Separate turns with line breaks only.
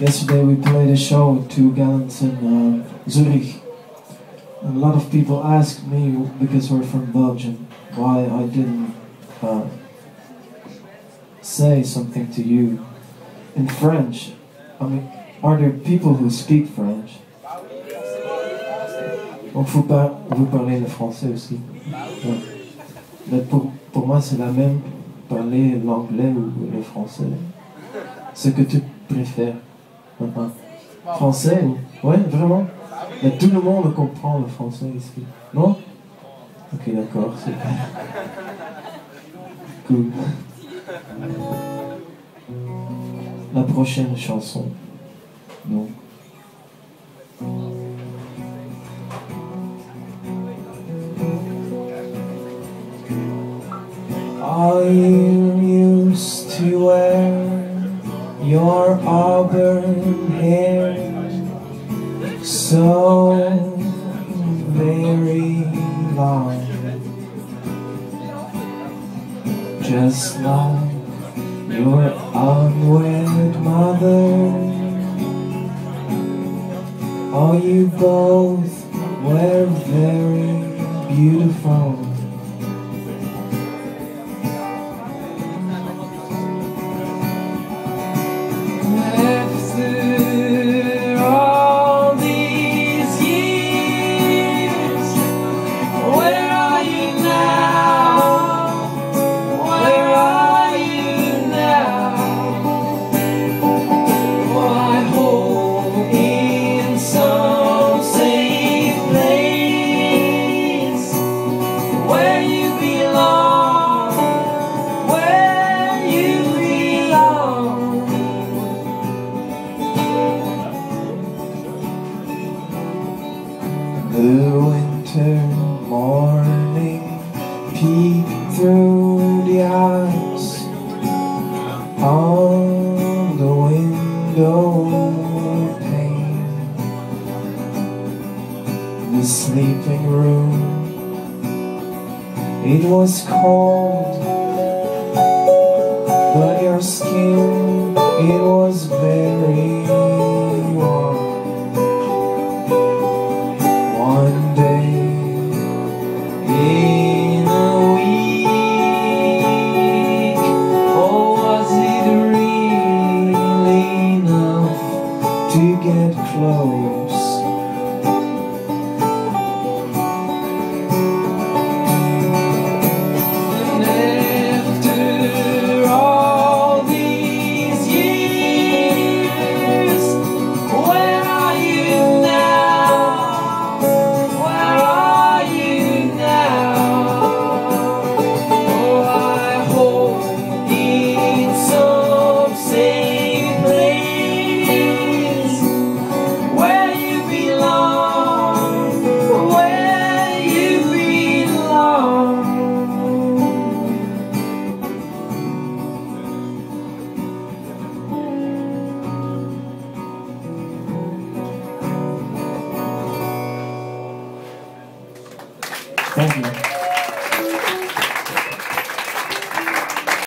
Yesterday we played a show Two Gallants in uh, Zurich. And a lot of people asked me, because we're from Belgium, why I didn't uh, say something to you in French. I mean, are there people who speak French? Donc vous, par- vous parlez le français aussi. Ouais. Mais pour, pour moi c'est la même parler l'anglais ou le français. Ce que tu préfères. Français ou... Ouais, vraiment Mais tout le monde comprend le français ici. Non? Ok, d'accord, super. Cool. La prochaine chanson. Donc. I used to your auburn hair so very long, just like your unwed mother. Oh, you both were very beautiful. The winter morning peeked through the ice on the window pane. The sleeping room, it was cold, but your skin, it was get close?